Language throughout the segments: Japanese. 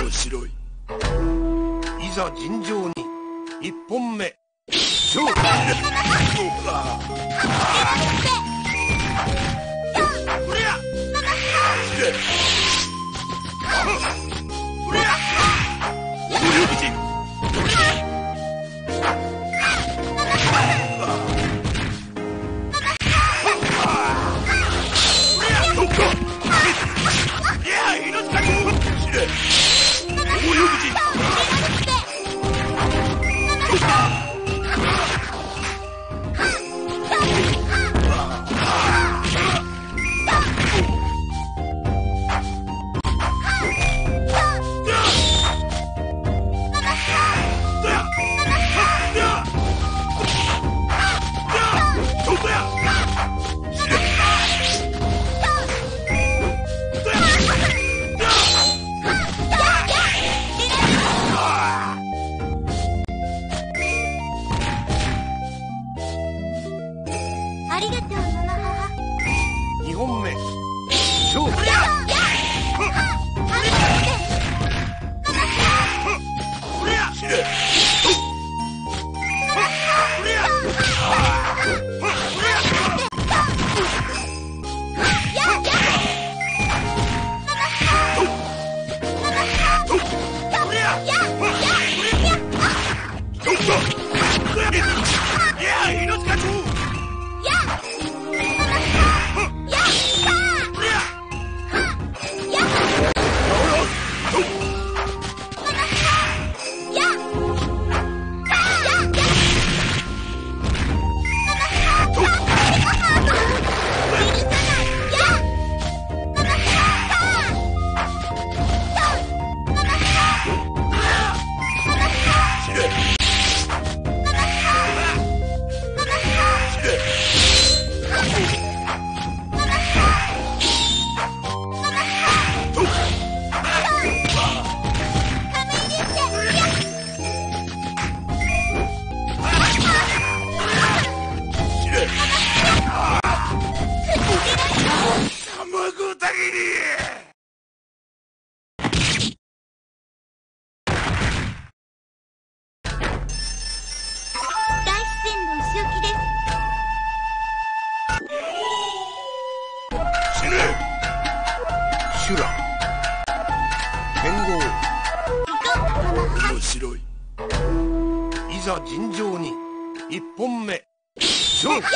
面白いいざ尋常に一本目ありがとうママ。母二本目。シュラ剣豪面白い。いざ尋常に。1本目。勝負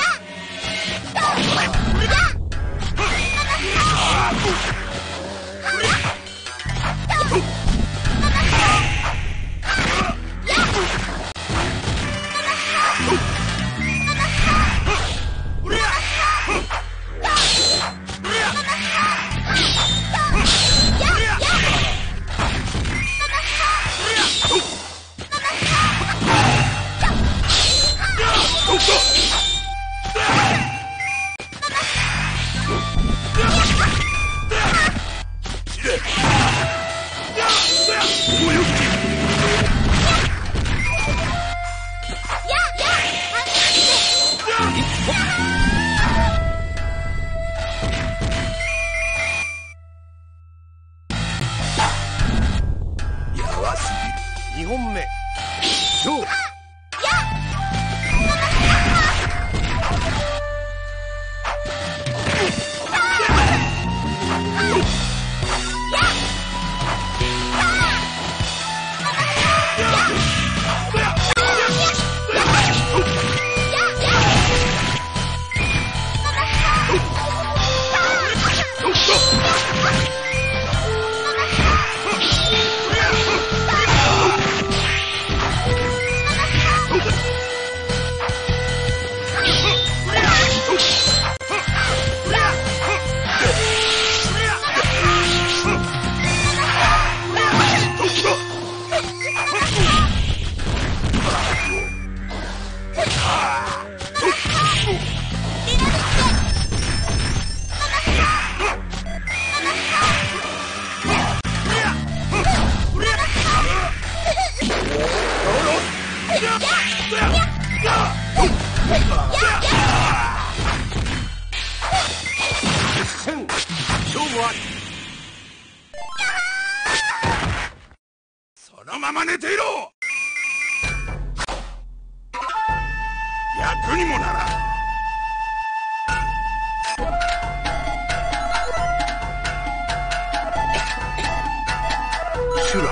修羅。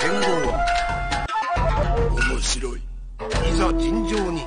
剣豪は面白い。いざ尋常に。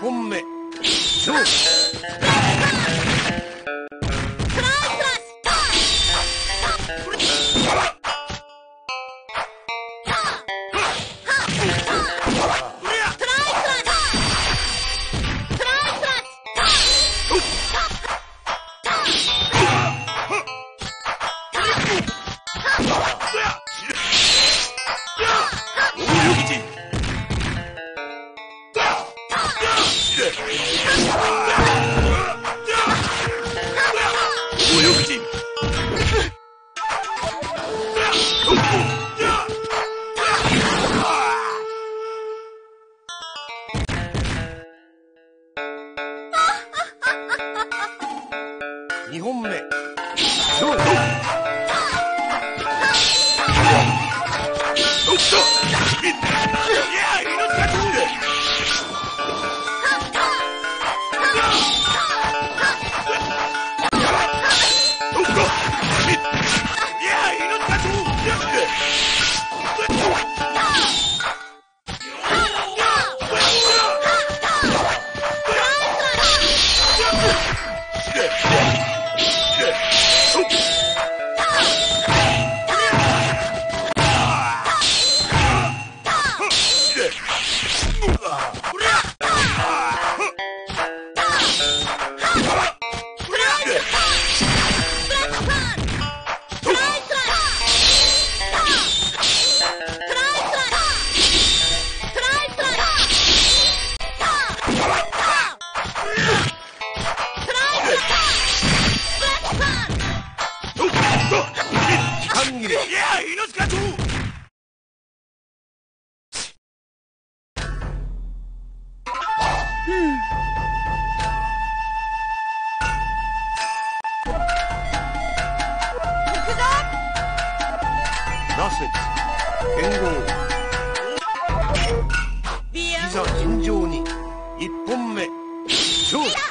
本目勝負。2本目。どうどうぞ節剣豪。いざ尋常に。1本目。勝負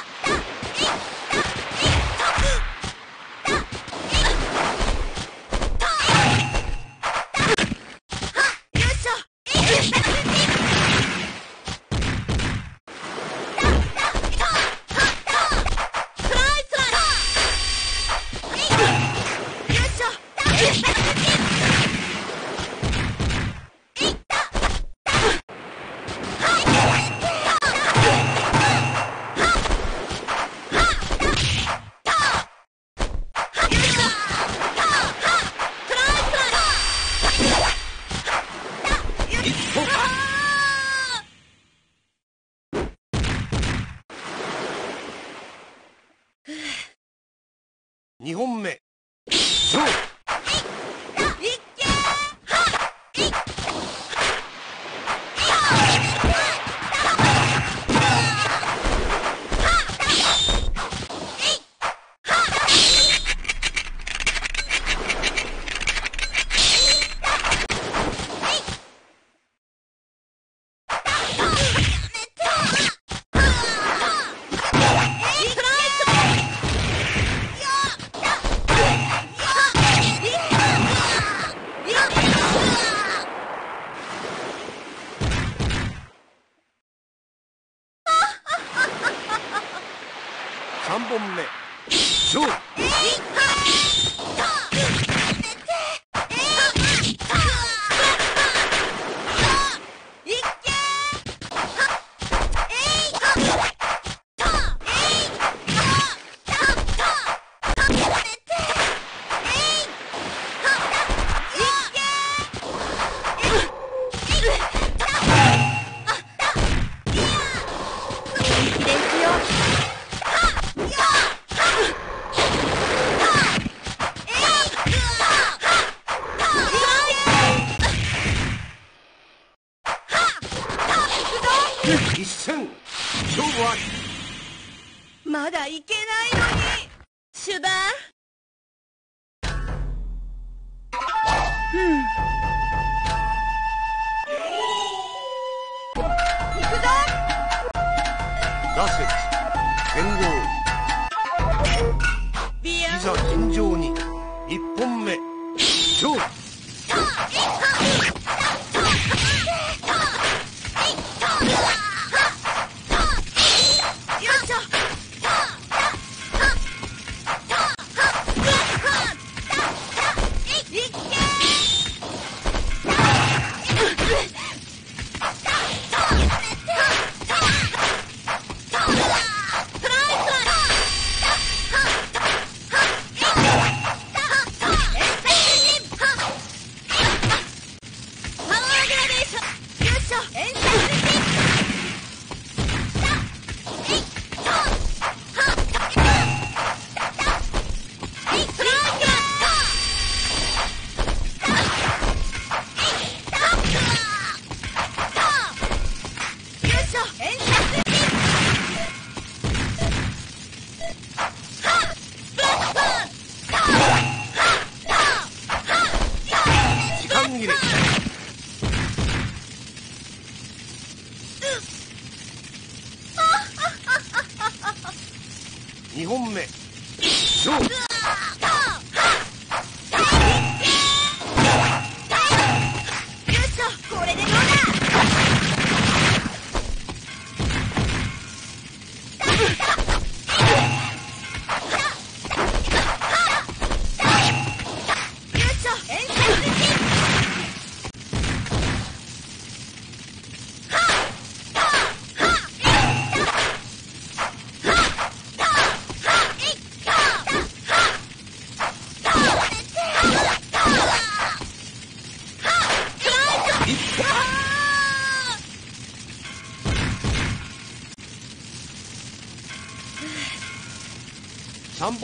இப்போ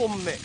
أمك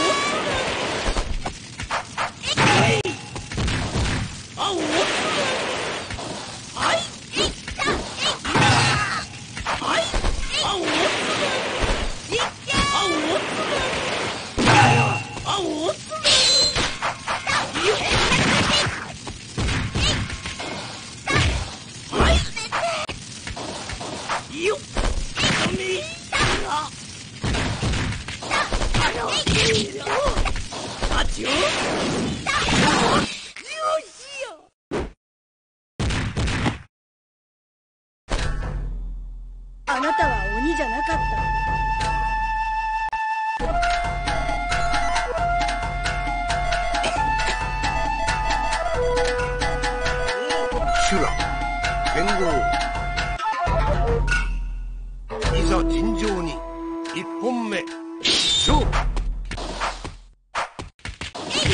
You. あ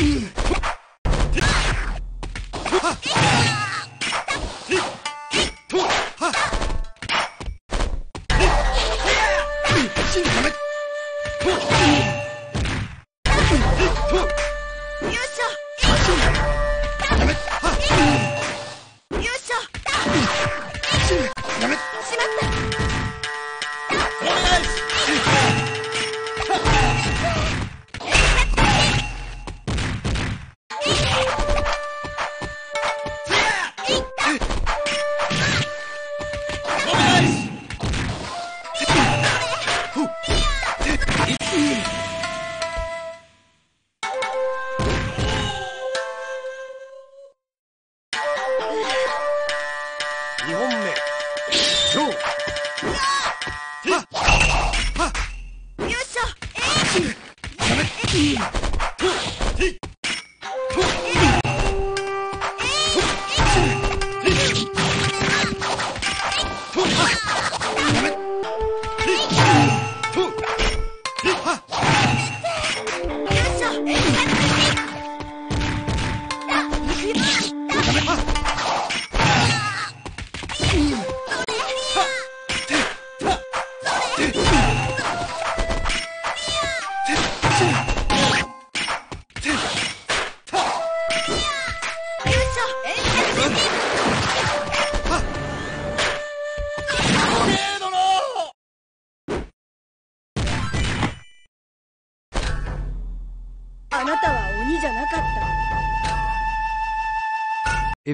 っ! Yeah.